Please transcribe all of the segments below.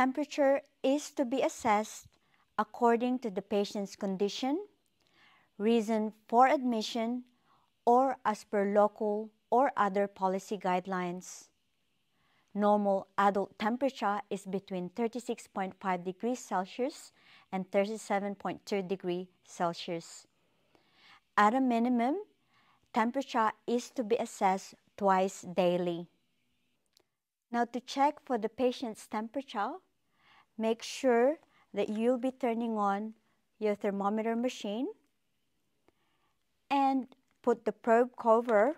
Temperature is to be assessed according to the patient's condition, reason for admission, or as per local or other policy guidelines. Normal adult temperature is between 36.5 degrees Celsius and 37.2 degrees Celsius. At a minimum, temperature is to be assessed twice daily. Now to check for the patient's temperature, make sure that you'll be turning on your thermometer machine and put the probe cover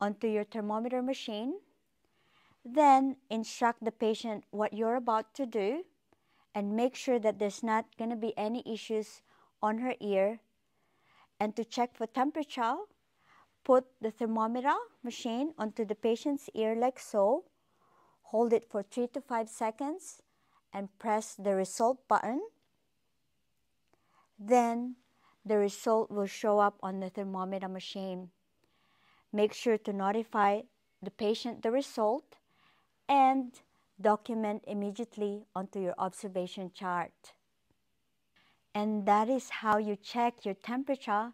onto your thermometer machine. Then instruct the patient what you're about to do and make sure that there's not going to be any issues on her ear. And to check for temperature, Put the thermometer machine onto the patient's ear like so. Hold it for 3 to 5 seconds and press the result button. Then the result will show up on the thermometer machine. Make sure to notify the patient the result and document immediately onto your observation chart. And that is how you check your temperature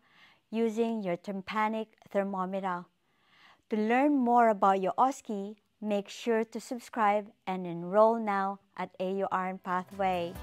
using your tympanic thermometer. To learn more about your OSCE, make sure to subscribe and enroll now at AURN Pathway.